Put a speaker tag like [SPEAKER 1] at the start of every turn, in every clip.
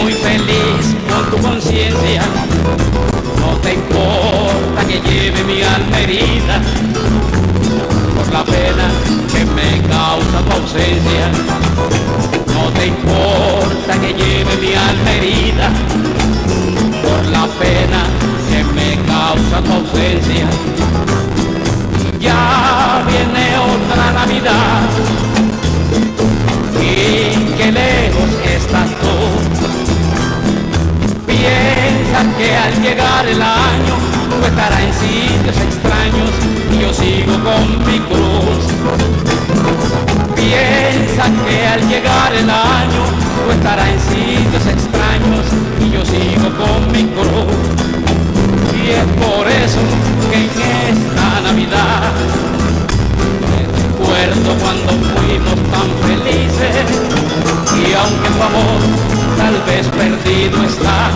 [SPEAKER 1] muy feliz con tu conciencia. No te importa que lleve mi alma herida por la pena que me causa tu ausencia. No te importa que lleve mi alma herida por la pena que me causa tu ausencia. Ya viene otra Navidad llegar el año tú estarás en sitios extraños y yo sigo con mi cruz. Piensa que al llegar el año tú estarás en sitios extraños y yo sigo con mi cruz. Y es por eso que en esta Navidad me recuerdo cuando fuimos tan felices y aunque tu amor tal vez perdido está,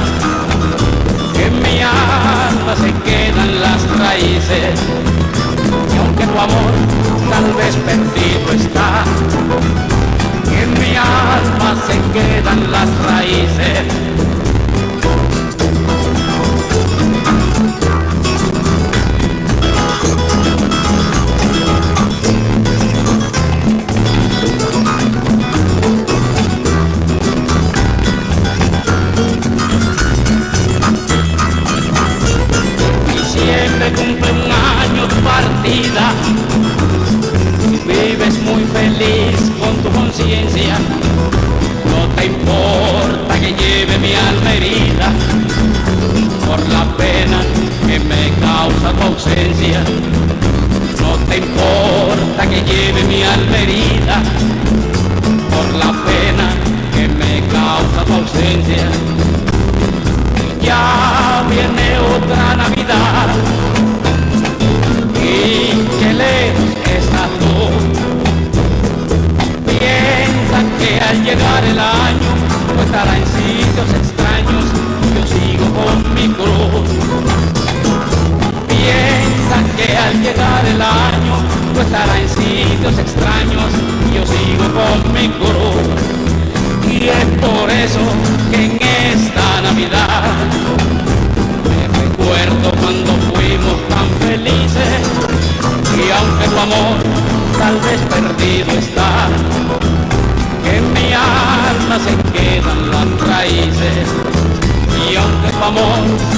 [SPEAKER 1] mi alma se quedan las raíces y aunque tu amor tal vez perdido está, en mi alma se quedan las raíces. Cumple un año tu partida. Vives muy feliz con tu conciencia. No te importa que lleve mi alma herida por la pena que me causa tu ausencia. No te importa que lleve mi alma por la pena que me causa tu ausencia. Ya viene otra Navidad extraños yo sigo con mi cruz. Piensa que al llegar el año tú estarás en sitios extraños yo sigo con mi cruz. Y es por eso que en esta Navidad me recuerdo cuando fuimos tan felices y aunque tu amor tal vez perdido está, amor